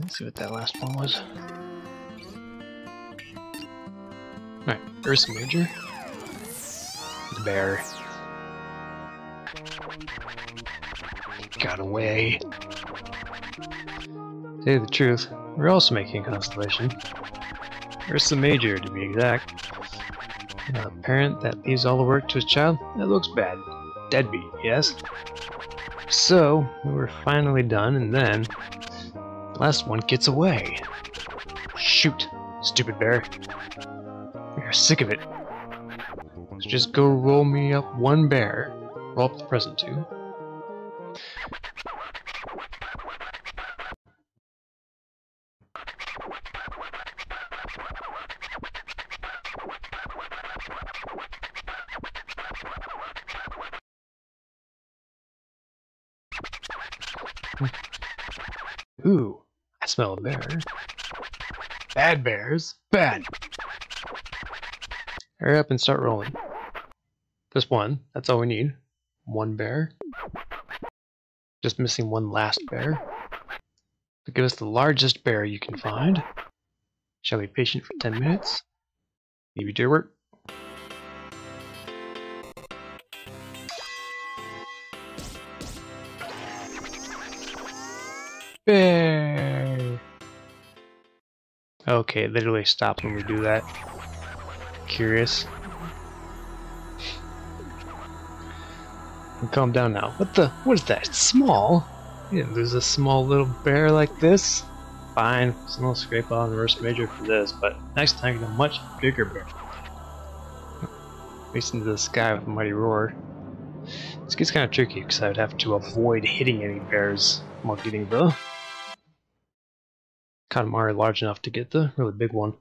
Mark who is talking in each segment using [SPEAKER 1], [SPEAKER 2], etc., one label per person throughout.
[SPEAKER 1] Let's see what that last one was. Alright, Ursa Major. The bear. Got away. To tell you the truth, we're also making a constellation. Ursa Major, to be exact. A parent that leaves all the work to his child? That looks bad. Deadbeat, yes? So, we were finally done, and then the last one gets away. Shoot, stupid bear. Are sick of it. So just go roll me up one bear. Roll up the present too. Hmm. Ooh, I smell a bear. Bad bears. Bad. Hurry up and start rolling. Just one. That's all we need. One bear. Just missing one last bear. So give us the largest bear you can find. Shall be patient for 10 minutes. Maybe do work. Bear! Okay, it literally stops when we do that. Curious. Calm down now. What the? What is that? Small? Didn't lose a small little bear like this. Fine, small scrape on Ursa Major for this, but next time get a much bigger bear. Racing into the sky with a mighty roar. This gets kind of tricky because I would have to avoid hitting any bears while getting the Katamari large enough to get the really big one.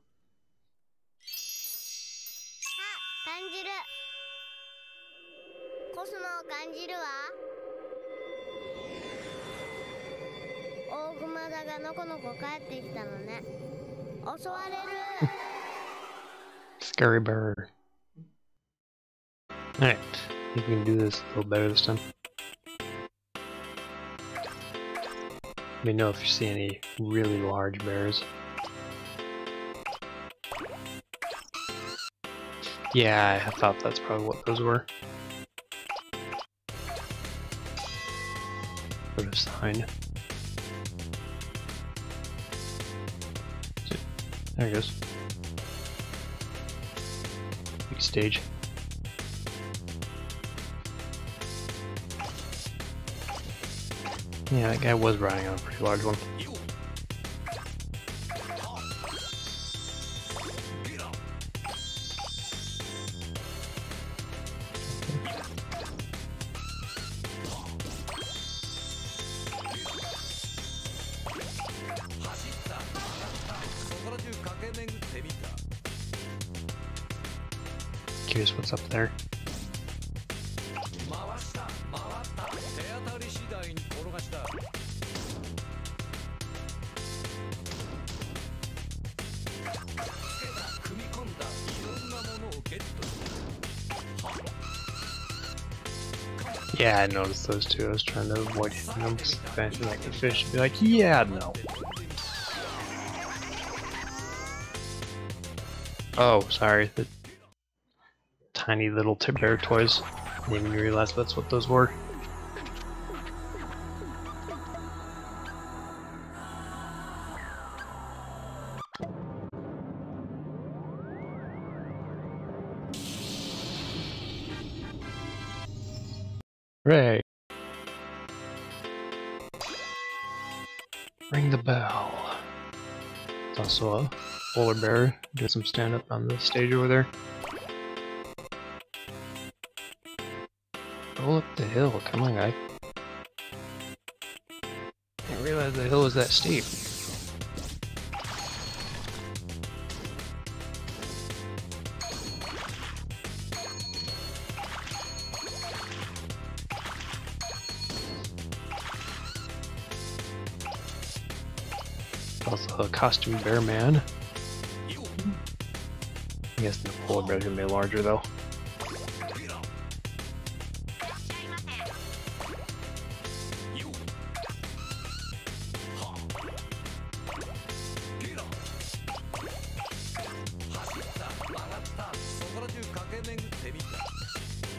[SPEAKER 1] Scary bird. Alright, I we can do this a little better this time. Let me know if you see any really large bears. Yeah, I thought that's probably what those were. Put a sign. There it goes. Big stage. Yeah, that guy was riding on a pretty large one. Curious what's up there. Yeah, I noticed those two. I was trying to avoid hitting them. Fancy like the fish would be like, yeah, no. Oh, sorry. The tiny little t- bear toys. Didn't even realize that's what those were. Ray. Ring the bell. It's also a polar bear. Do some stand up on the stage over there. Roll up the hill, come on guy. I Didn't realize the hill was that steep. a costume bear man. I guess the polar bear's can be larger though.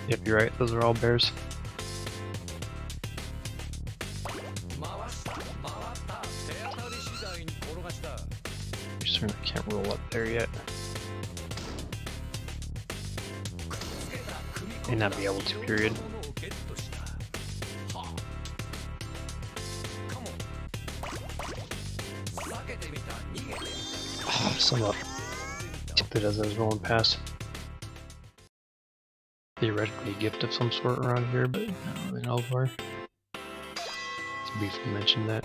[SPEAKER 1] Yep, you're right, those are all bears. there yet. May not be able to, period.
[SPEAKER 2] Ah,
[SPEAKER 1] oh, somewhat tipped it as I was rolling past. Theoretically, gift of some sort around here, but I don't know far. It's briefly mentioned that.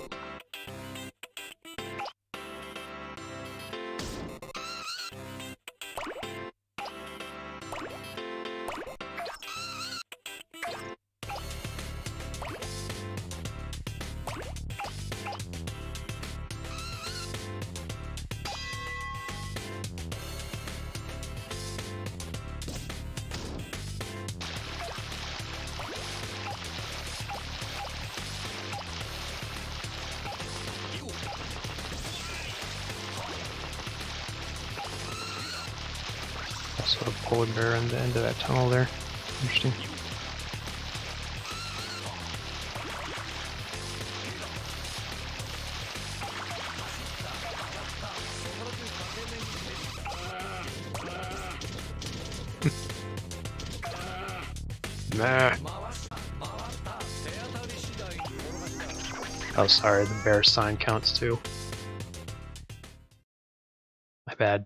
[SPEAKER 1] Also of polar bear on the end of that tunnel there. Interesting. Nah. Oh, sorry, the bear sign counts too. My bad.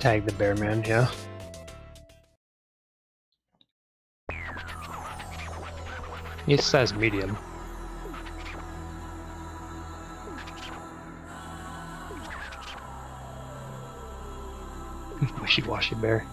[SPEAKER 1] Tag the bear man, yeah. He's says medium. Wishy-washy bear.